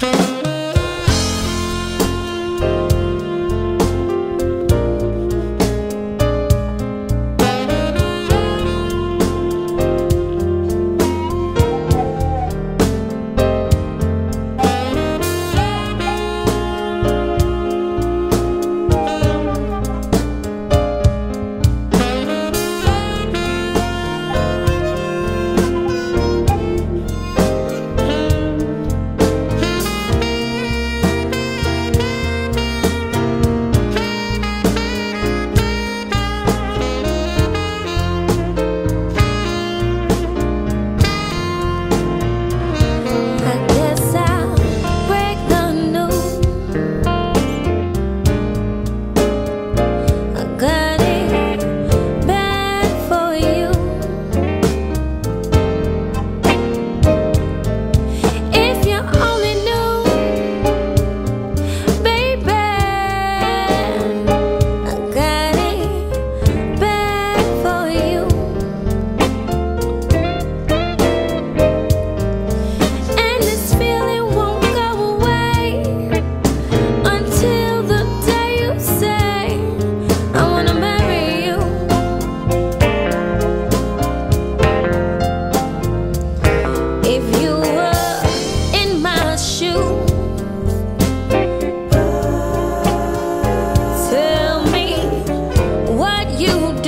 Thank you. you